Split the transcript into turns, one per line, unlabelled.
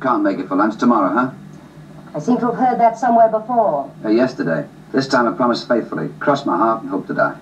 Can't make it for lunch tomorrow, huh?
I seem to have heard that somewhere before.
Uh, yesterday. This time I promised faithfully. Cross my heart and hope to die.